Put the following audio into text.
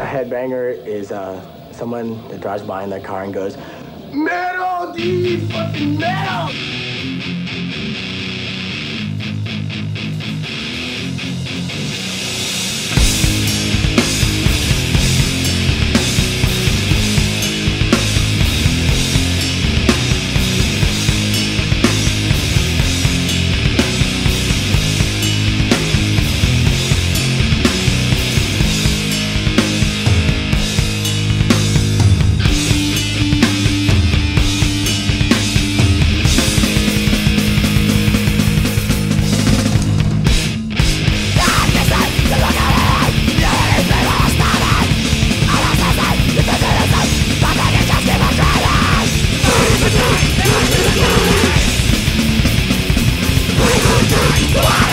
A headbanger is uh, someone that drives by in their car and goes, Metal, D, fucking metal! What?